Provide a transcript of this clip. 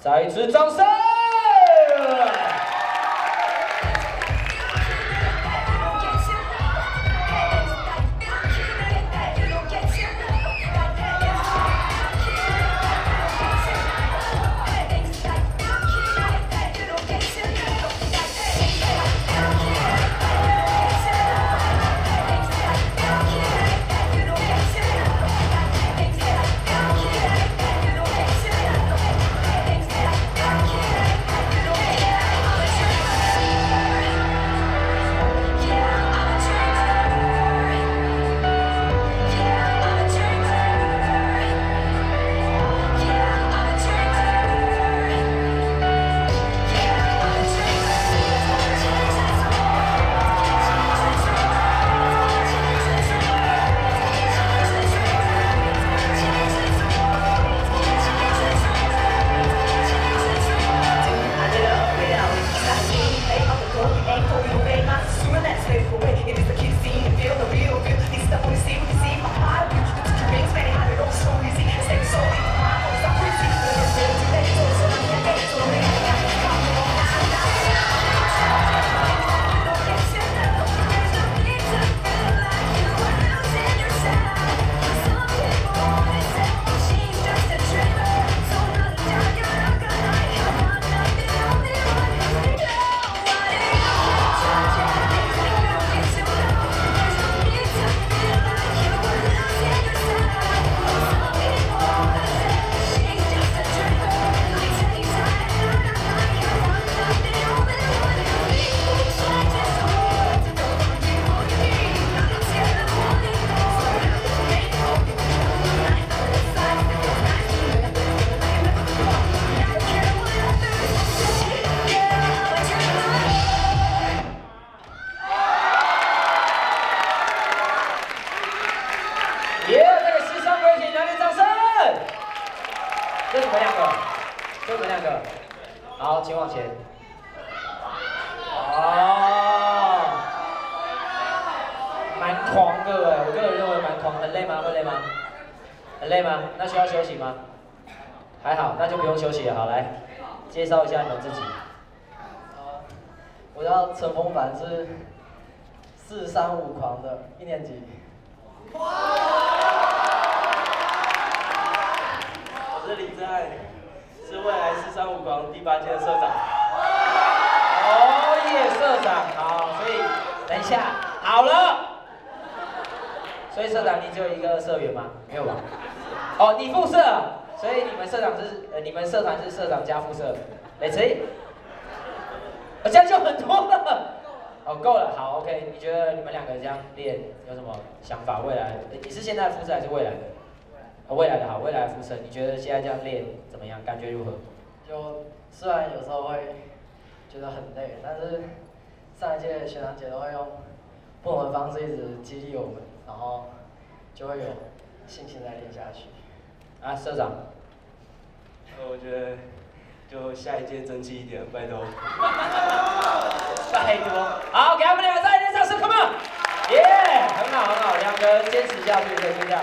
再一次掌声！就你们两个，好，请往前。哦，蛮狂的哎，我个人认为蛮狂，很累吗？会累吗？很累吗？那需要休息吗？还好，那就不用休息了。好，来介绍一下你们自己。我叫陈风凡，是四三五狂的一年级。我是李正爱，是未来第八届的社长。哦耶，社长，好，所以等一下，好了。所以社长，你只有一个社员吗？没有吧？哦，你副社，所以你们社长是呃，你们社团是社长加副社，雷慈，这样就很多了。哦，够了，好，OK。你觉得你们两个这样练有什么想法？未来你是现在的副社还是未来的？未来的好，未来的副社，你觉得现在这样练怎么样？感觉如何？就虽然有时候会觉得很累，但是上一届学长姐都会用不同的方式一直激励我们，然后就会有信心再练下去。啊，社长。呃，我觉得就下一届争气一点，拜托。拜托，好，给他们两个再一点掌声，Come on，耶，很好很好，两个坚持下去，可以就这样。